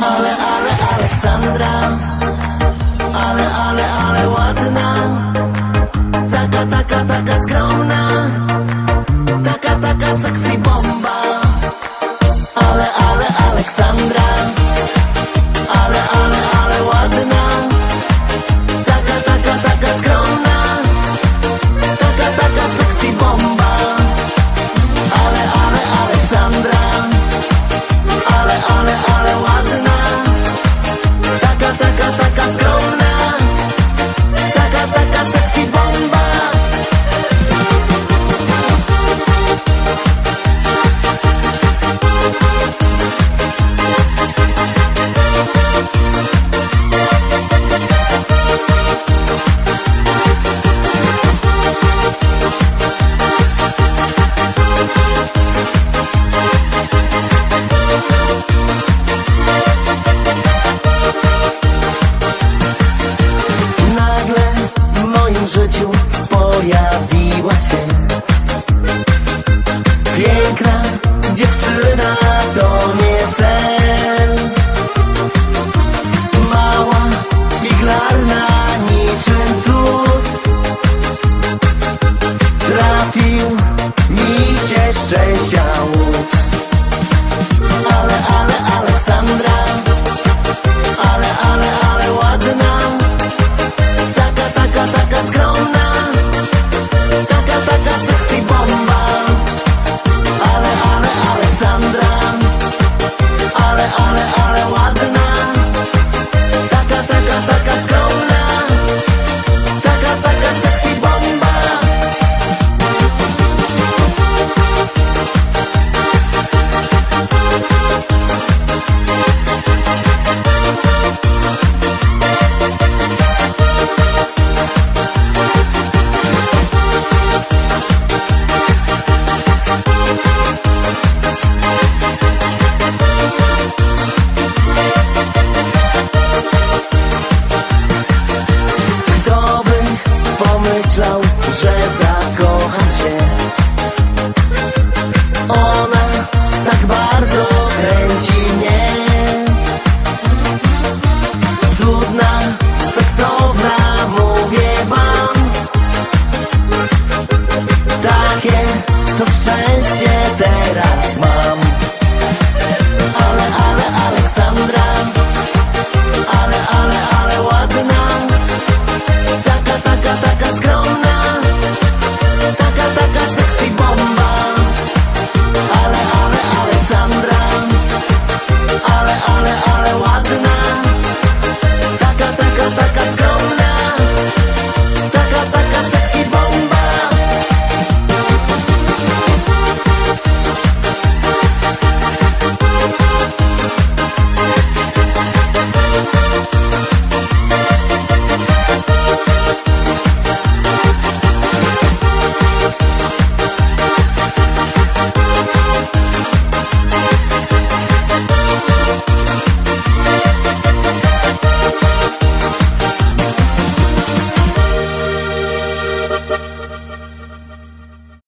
Ale, ale, Aleksandra. Ale, ale, ale ładna. Taka, taka, taka skromna. Taka, taka sexy bomba.